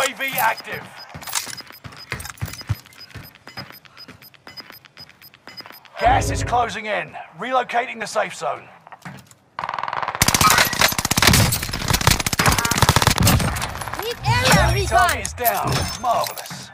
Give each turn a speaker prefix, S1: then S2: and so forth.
S1: UAV active. Gas is closing in. Relocating the safe zone.
S2: Need area
S1: recon. target is down. Marvelous.